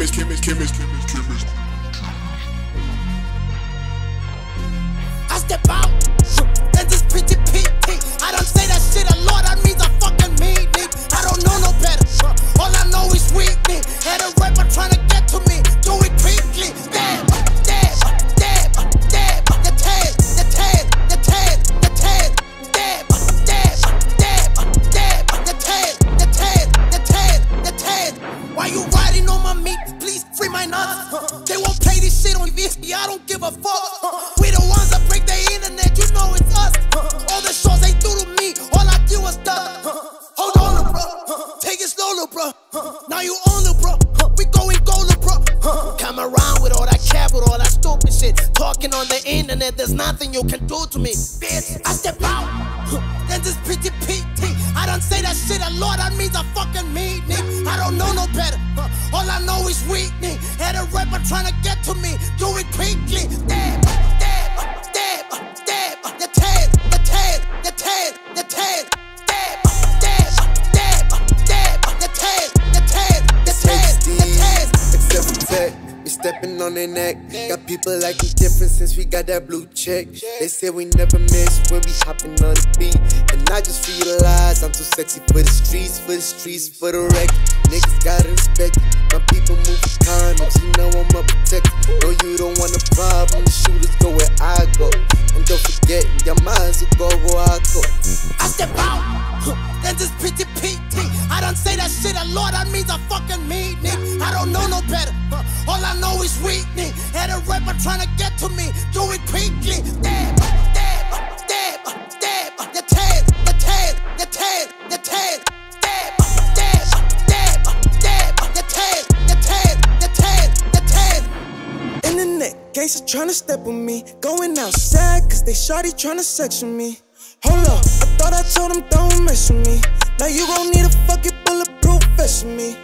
chemist, chemist, chemist, chemist, chemist. I step out, on I don't give a fuck. We the ones that break the internet, you know it's us. All the shows they do to me, all I do is stuff. Hold on, bro. Take it slow, bro. Now you own the bro. We going gold, bro. Come around with all that cap, with all that stupid shit. Talking on the internet, there's nothing you can do to me. Bitch, I step out. Then this pretty PT. I don't say that shit a lot, that means I fucking mean it. I don't know no better. All I know is weakness. Had a rapper trying to get to me, do it quickly. Stab, stab, stab, stab. The tail, the tail, the tail, the tail. Stab, stab, stab, stab. The tail, the tail, the tail, the tail. Except for tech, we stepping on their neck. Got people liking different since we got that blue check. They say we never miss when we hopping on the beat. And I just lies. I'm too sexy for the streets, for the streets, for the wreck. Niggas gotta respect it. Shit a lot, that means I fucking mean it. I don't know no better. Uh, all I know is weakness. Had a rapper trying to get to me, do it quickly. Stab, stab, stab, stab. The tail, the tail, the tail, the tail. Stab, stab, stab, stab. The tail, the tail, the tail, the tail. Internet gangsters tryna step on me. Going outside, cause they shawty tryna section me. Hold up, I thought I told them don't mess with me. Now you gon' need a fucking me.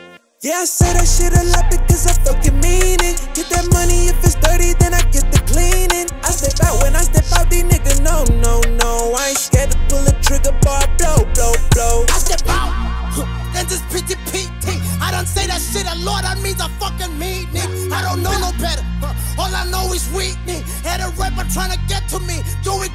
Yeah, I say that shit a lot because I fucking mean it. Get that money if it's dirty, then I get the cleaning. I step out when I step out, these niggas no, no, no. I ain't scared to pull a trigger, bar, blow, blow, blow. I step out, then just pretty PT. I don't say that shit a lot, that means I fucking mean it. I don't know no better, all I know is weak. Had a rapper trying to get to me, do it.